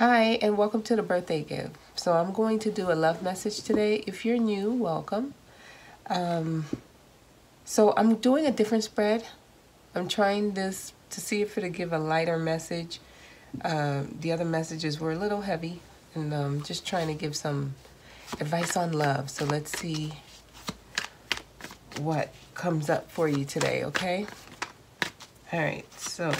Hi, and welcome to the birthday gift. So I'm going to do a love message today. If you're new, welcome. Um, so I'm doing a different spread. I'm trying this to see if it'll give a lighter message. Uh, the other messages were a little heavy, and um, just trying to give some advice on love. So let's see what comes up for you today, okay? All right, so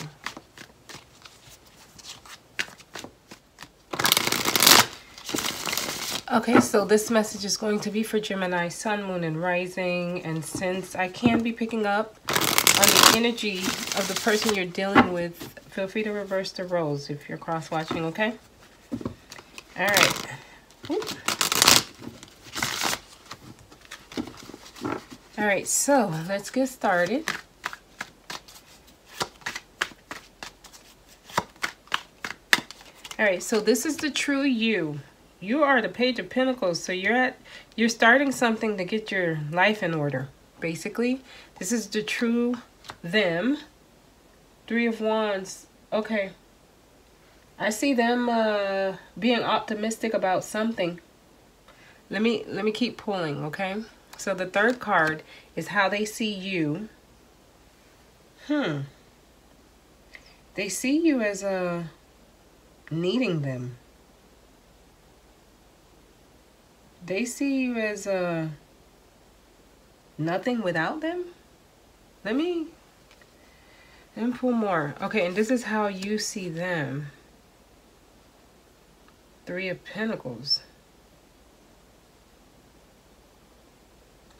Okay, so this message is going to be for Gemini, Sun, Moon, and Rising. And since I can be picking up on the energy of the person you're dealing with, feel free to reverse the roles if you're cross-watching, okay? All right. All right, so let's get started. All right, so this is the true you you are the page of pentacles so you're at you're starting something to get your life in order basically. This is the true them. Three of wands. Okay. I see them uh being optimistic about something. Let me let me keep pulling okay? So the third card is how they see you. Hmm. They see you as a uh, needing them they see you as uh, nothing without them. Let me let me pull more. Okay, and this is how you see them. Three of Pentacles.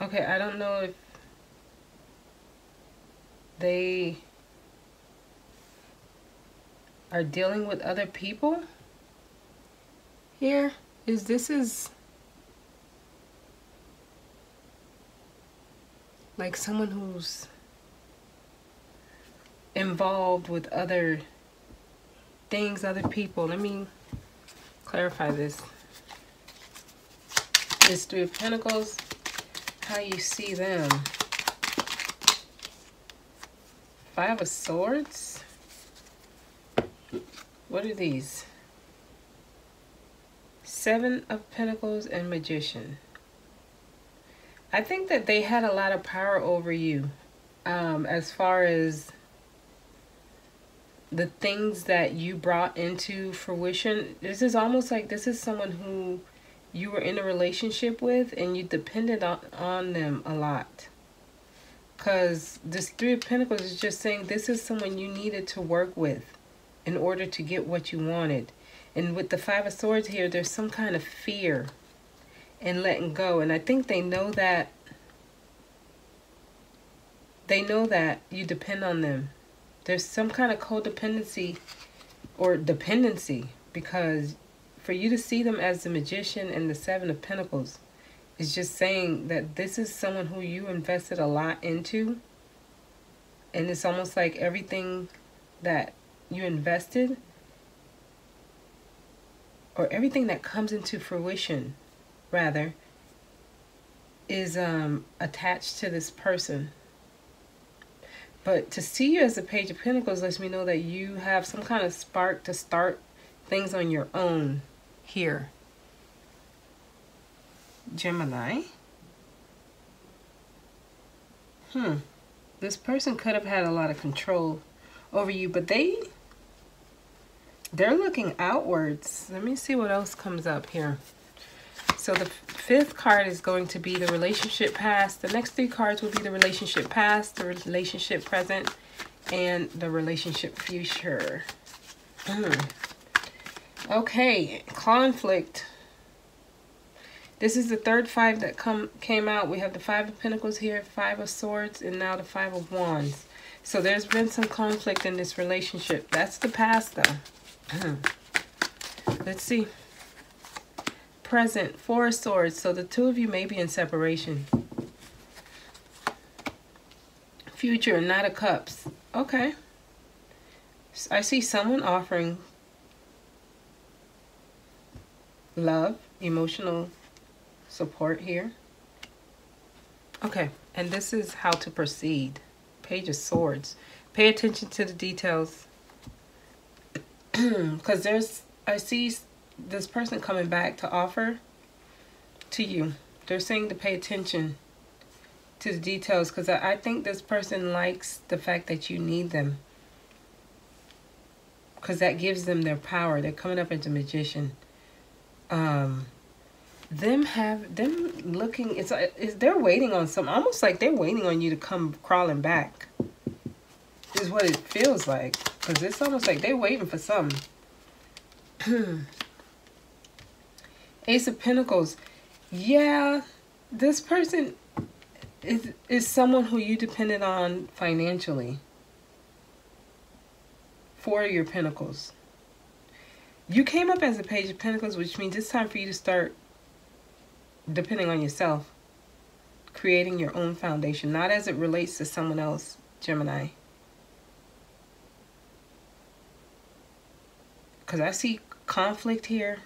Okay, I don't know if they are dealing with other people here. Is this is like someone who's involved with other things, other people. Let me clarify this. This Three of Pentacles, how you see them. Five of Swords. What are these? Seven of Pentacles and Magician. I think that they had a lot of power over you um, as far as the things that you brought into fruition. This is almost like this is someone who you were in a relationship with and you depended on, on them a lot. Because this Three of Pentacles is just saying this is someone you needed to work with in order to get what you wanted. And with the Five of Swords here, there's some kind of fear and letting go. And I think they know that they know that you depend on them. There's some kind of codependency or dependency because for you to see them as the magician and the seven of pentacles is just saying that this is someone who you invested a lot into and it's almost like everything that you invested or everything that comes into fruition rather, is um, attached to this person. But to see you as a Page of Pentacles lets me know that you have some kind of spark to start things on your own here. Gemini. Hmm. This person could have had a lot of control over you, but they they're looking outwards. Let me see what else comes up here. So the fifth card is going to be the relationship past. The next three cards will be the relationship past, the relationship present, and the relationship future. Mm. Okay, conflict. This is the third five that come came out. We have the five of pentacles here, five of swords, and now the five of wands. So there's been some conflict in this relationship. That's the past though. Hmm. Let's see present, Four of Swords. So the two of you may be in separation. Future, Knight of Cups. Okay. I see someone offering love, emotional support here. Okay, and this is how to proceed. Page of Swords. Pay attention to the details. Because there's I see this person coming back to offer to you. They're saying to pay attention to the details because I, I think this person likes the fact that you need them. Because that gives them their power. They're coming up as a magician. Um, them have them looking it's, it's they're waiting on some almost like they're waiting on you to come crawling back is what it feels like because it's almost like they're waiting for something ace of pentacles. Yeah this person is is someone who you depended on financially for your pentacles. You came up as a page of pentacles which means it's time for you to start depending on yourself, creating your own foundation, not as it relates to someone else, Gemini. Because I see conflict here,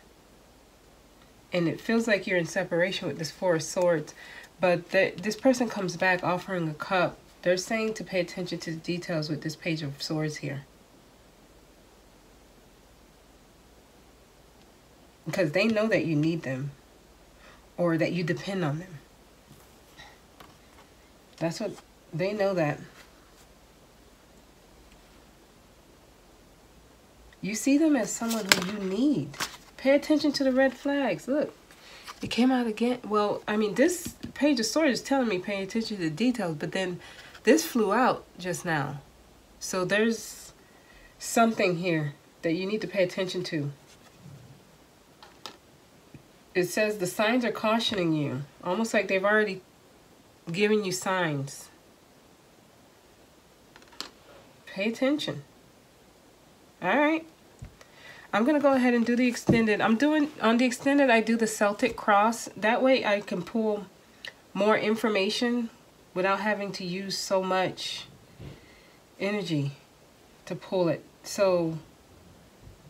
and it feels like you're in separation with this Four of Swords, but the, this person comes back offering a cup. They're saying to pay attention to the details with this Page of Swords here. Because they know that you need them or that you depend on them. That's what they know that. You see them as someone who you need. Pay attention to the red flags. Look, it came out again. Well, I mean, this page of swords is telling me pay attention to the details, but then this flew out just now. So there's something here that you need to pay attention to it says the signs are cautioning you. Almost like they've already given you signs. Pay attention. All right. I'm going to go ahead and do the extended. I'm doing, on the extended, I do the Celtic cross. That way I can pull more information without having to use so much energy to pull it. So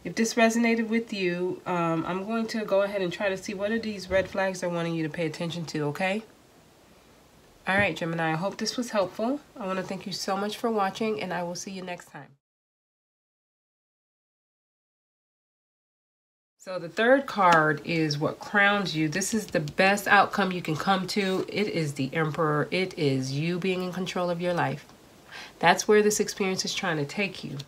if this resonated with you, um, I'm going to go ahead and try to see what are these red flags they're wanting you to pay attention to, okay? All right, Gemini, I hope this was helpful. I want to thank you so much for watching, and I will see you next time. So the third card is what crowns you. This is the best outcome you can come to. It is the Emperor. It is you being in control of your life. That's where this experience is trying to take you.